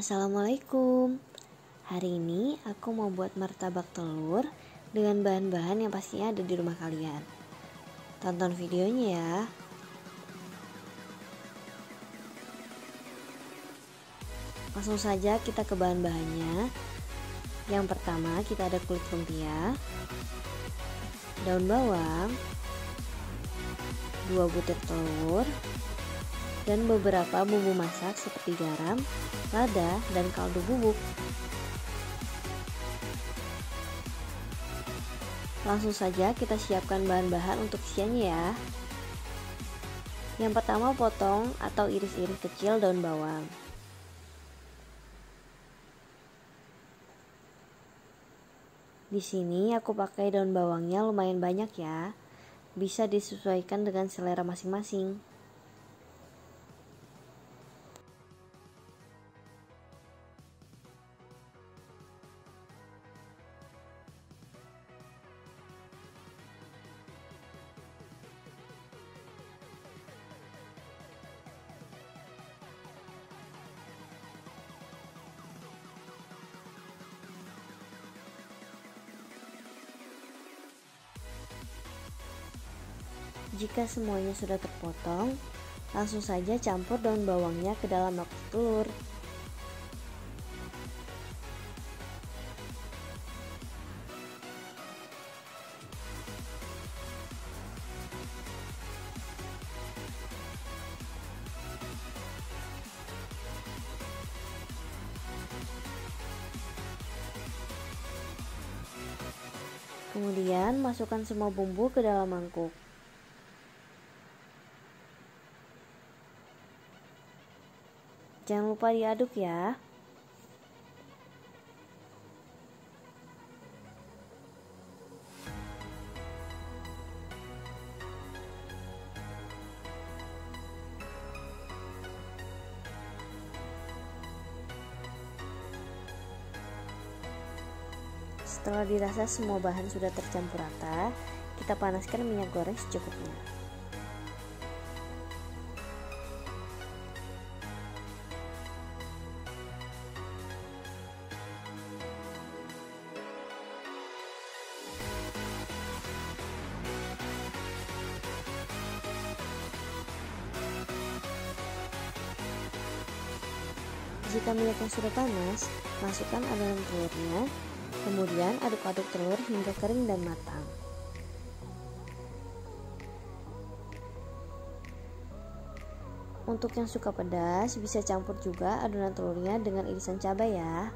Assalamualaikum. Hari ini aku mau buat martabak telur dengan bahan-bahan yang pastinya ada di rumah kalian. Tonton videonya ya. Langsung saja kita ke bahan-bahannya. Yang pertama kita ada kulit lumpia Daun bawang 2 butir telur dan beberapa bumbu masak seperti garam, lada, dan kaldu bubuk. Langsung saja kita siapkan bahan-bahan untuk isiannya ya. Yang pertama potong atau iris-iris kecil daun bawang. Di sini aku pakai daun bawangnya lumayan banyak ya. Bisa disesuaikan dengan selera masing-masing. Jika semuanya sudah terpotong, langsung saja campur daun bawangnya ke dalam mangkuk telur. Kemudian masukkan semua bumbu ke dalam mangkuk. Jangan lupa diaduk ya. Setelah dirasa semua bahan sudah tercampur rata, kita panaskan minyak goreng secukupnya. Jika minyaknya sudah panas, masukkan adonan telurnya, kemudian aduk-aduk telur hingga kering dan matang. Untuk yang suka pedas, bisa campur juga adonan telurnya dengan irisan cabai ya.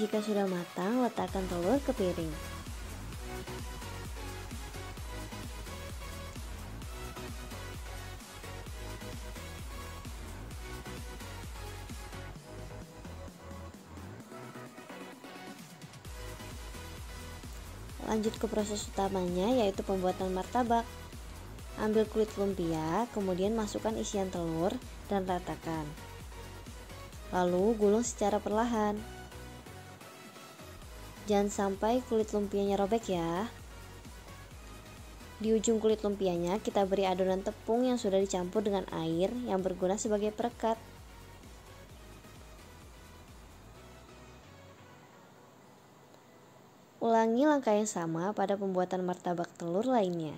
Jika sudah matang, letakkan telur ke piring. Lanjut ke proses utamanya yaitu pembuatan martabak. Ambil kulit lumpia, kemudian masukkan isian telur dan ratakan. Lalu gulung secara perlahan. Jangan sampai kulit lumpianya robek ya. Di ujung kulit lumpianya kita beri adonan tepung yang sudah dicampur dengan air yang berguna sebagai perekat. Ulangi langkah yang sama pada pembuatan martabak telur lainnya.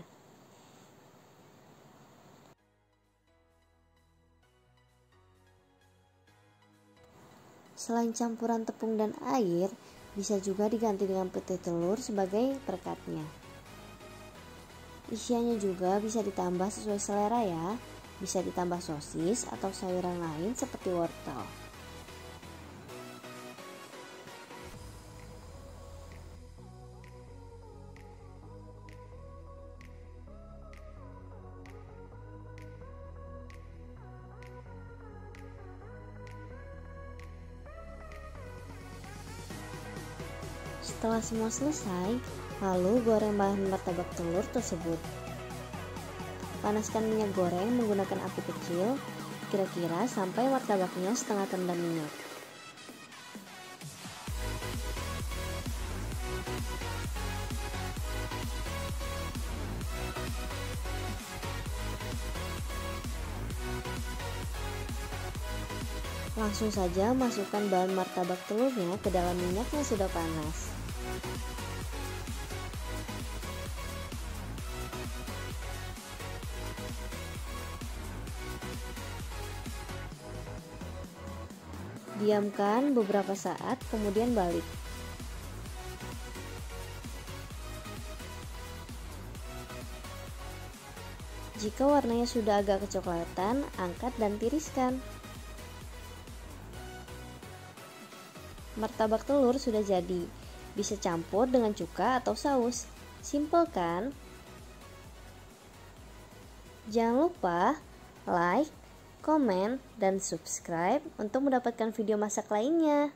Selain campuran tepung dan air, bisa juga diganti dengan putih telur sebagai perekatnya. Isiannya juga bisa ditambah sesuai selera ya. Bisa ditambah sosis atau sayuran lain seperti wortel. Setelah semua selesai, lalu goreng bahan martabak telur tersebut. Panaskan minyak goreng menggunakan api kecil, kira-kira sampai martabaknya setengah terendam minyak. Langsung saja masukkan bahan martabak telurnya ke dalam minyak yang sudah panas. Diamkan beberapa saat, kemudian balik. Jika warnanya sudah agak kecoklatan, angkat dan tiriskan. Martabak telur sudah jadi. Bisa campur dengan cuka atau saus. Simple kan? Jangan lupa like, komen, dan subscribe untuk mendapatkan video masak lainnya.